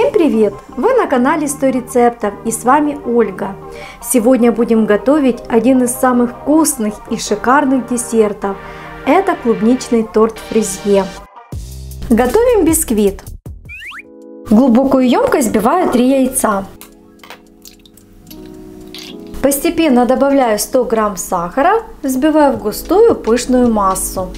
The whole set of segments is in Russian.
Всем привет! Вы на канале 100 рецептов и с вами Ольга. Сегодня будем готовить один из самых вкусных и шикарных десертов. Это клубничный торт фрезье. Готовим бисквит. В глубокую емкость взбиваю 3 яйца. Постепенно добавляю 100 грамм сахара, взбиваю в густую пышную массу.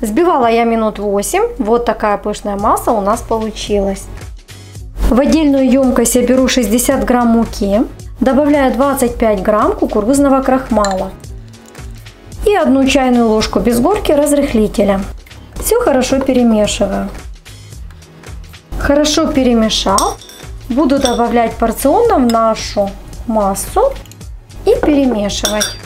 Взбивала я минут 8. Вот такая пышная масса у нас получилась. В отдельную емкость я беру 60 грамм муки. Добавляю 25 грамм кукурузного крахмала. И одну чайную ложку без горки разрыхлителя. Все хорошо перемешиваю. Хорошо перемешав, буду добавлять порционно в нашу массу и перемешивать.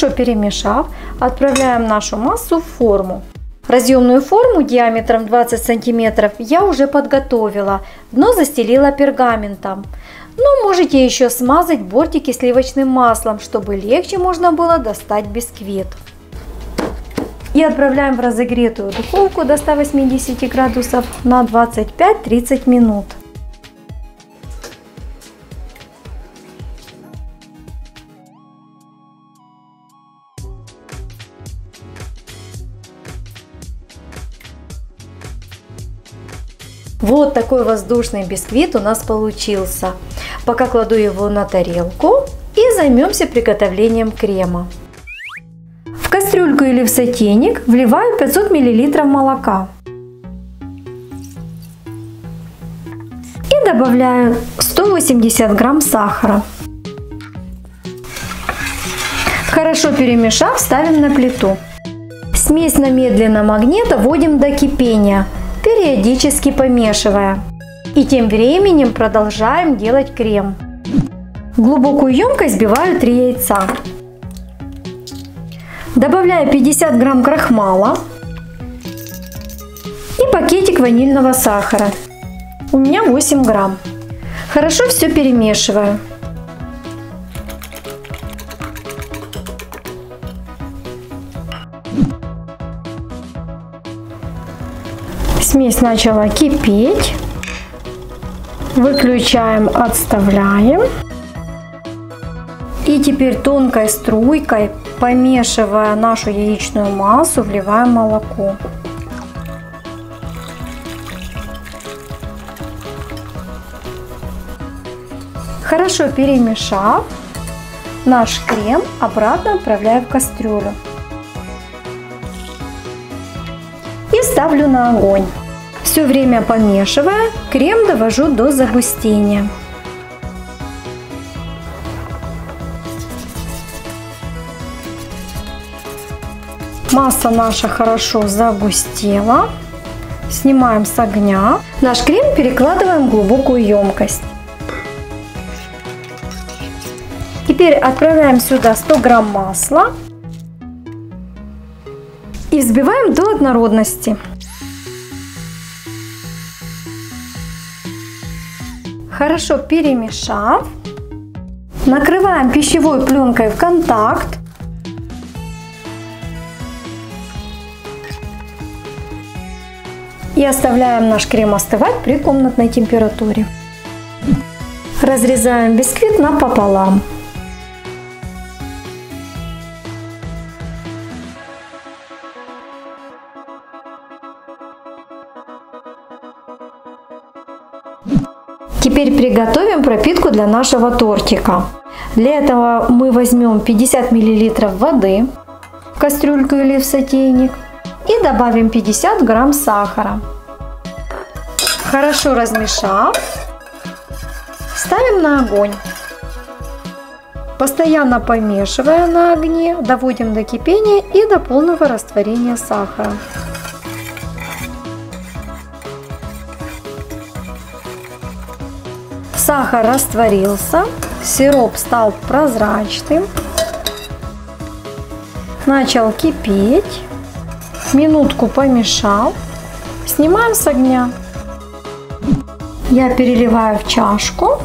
Хорошо перемешав, отправляем нашу массу в форму. Разъемную форму диаметром 20 сантиметров я уже подготовила, дно застелила пергаментом. Но можете еще смазать бортики сливочным маслом, чтобы легче можно было достать бисквит. И отправляем в разогретую духовку до 180 градусов на 25-30 минут. Такой воздушный бисквит у нас получился. Пока кладу его на тарелку и займемся приготовлением крема. В кастрюльку или в сотейник вливаю 500 мл молока. И добавляю 180 грамм сахара. Хорошо перемешав, ставим на плиту. Смесь на медленном огне доводим до кипения – периодически помешивая. И тем временем продолжаем делать крем. В глубокую емкость взбиваю 3 яйца. Добавляю 50 грамм крахмала и пакетик ванильного сахара. У меня 8 грамм. Хорошо все перемешиваю. Смесь начала кипеть. Выключаем, отставляем. И теперь тонкой струйкой, помешивая нашу яичную массу, вливаем молоко. Хорошо перемешав, наш крем обратно отправляю в кастрюлю. И ставлю на огонь. Все время помешивая, крем довожу до загустения. Масса наша хорошо загустела. Снимаем с огня. Наш крем перекладываем в глубокую емкость. Теперь отправляем сюда 100 грамм масла и взбиваем до однородности. Хорошо перемешав, накрываем пищевой пленкой в контакт. И оставляем наш крем остывать при комнатной температуре. Разрезаем бисквит напополам. Теперь приготовим пропитку для нашего тортика. Для этого мы возьмем 50 мл воды в кастрюльку или в сотейник и добавим 50 грамм сахара. Хорошо размешав, ставим на огонь. Постоянно помешивая на огне, доводим до кипения и до полного растворения сахара. Сахар растворился, сироп стал прозрачным, начал кипеть, минутку помешал Снимаем с огня. Я переливаю в чашку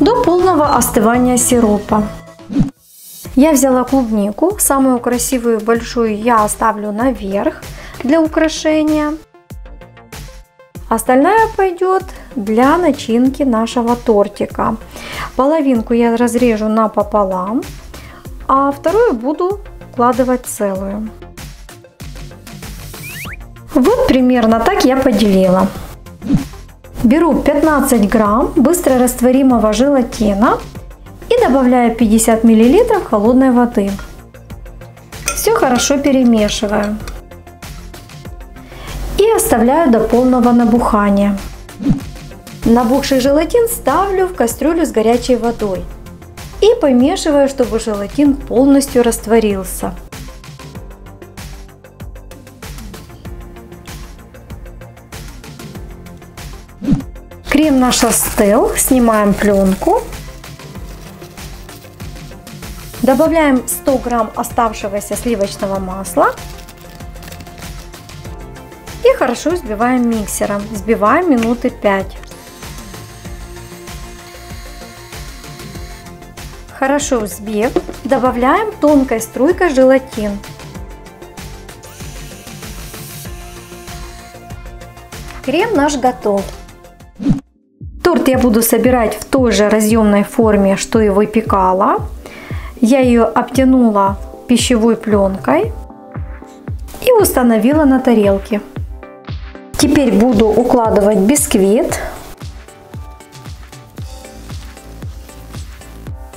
до полного остывания сиропа. Я взяла клубнику, самую красивую большую я оставлю наверх для украшения. Остальная пойдет для начинки нашего тортика. Половинку я разрежу напополам, а вторую буду вкладывать целую. Вот примерно так я поделила. Беру 15 грамм быстро растворимого желатина и добавляю 50 мл холодной воды. Все хорошо перемешиваю оставляю до полного набухания. Набухший желатин ставлю в кастрюлю с горячей водой и помешиваю, чтобы желатин полностью растворился. Крем наш остыл, снимаем пленку. Добавляем 100 грамм оставшегося сливочного масла. И хорошо взбиваем миксером. Взбиваем минуты 5. Хорошо взбив, добавляем тонкой струйкой желатин. Крем наш готов. Торт я буду собирать в той же разъемной форме, что и выпекала. Я ее обтянула пищевой пленкой и установила на тарелке. Теперь буду укладывать бисквит.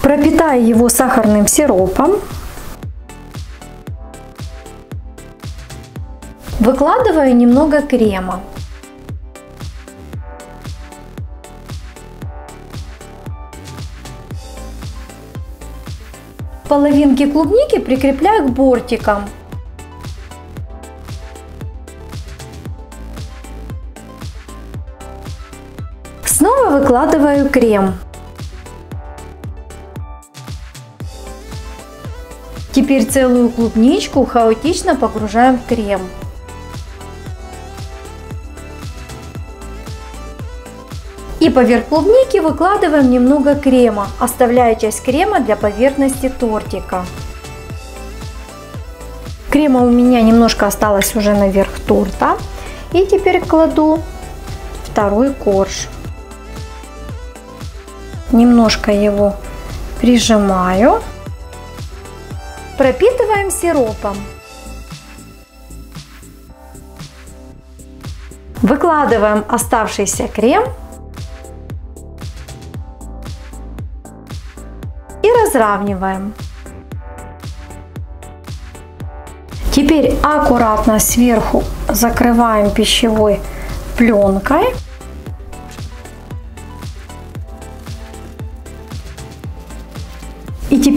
Пропитаю его сахарным сиропом. Выкладываю немного крема. Половинки клубники прикрепляю к бортикам. Снова выкладываю крем. Теперь целую клубничку хаотично погружаем в крем. И поверх клубники выкладываем немного крема, оставляя часть крема для поверхности тортика. Крема у меня немножко осталось уже наверх торта. И теперь кладу второй корж. Немножко его прижимаю. Пропитываем сиропом. Выкладываем оставшийся крем и разравниваем. Теперь аккуратно сверху закрываем пищевой пленкой.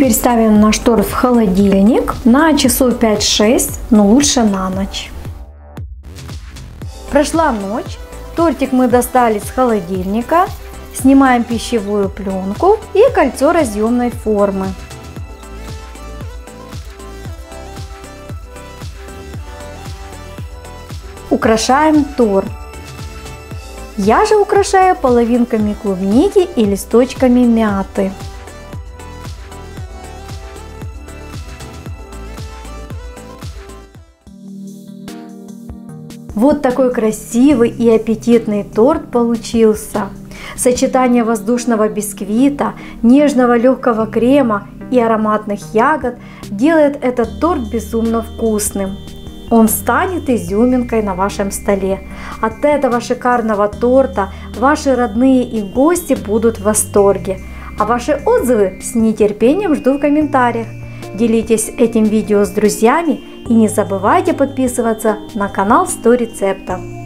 Теперь ставим наш торт в холодильник на часов 5-6, но лучше на ночь. Прошла ночь, тортик мы достали с холодильника, Снимаем пищевую пленку и кольцо разъемной формы. Украшаем торт. Я же украшаю половинками клубники и листочками мяты. Вот такой красивый и аппетитный торт получился. Сочетание воздушного бисквита, нежного легкого крема и ароматных ягод делает этот торт безумно вкусным. Он станет изюминкой на вашем столе. От этого шикарного торта ваши родные и гости будут в восторге. А ваши отзывы с нетерпением жду в комментариях. Делитесь этим видео с друзьями и не забывайте подписываться на канал 100 рецептов.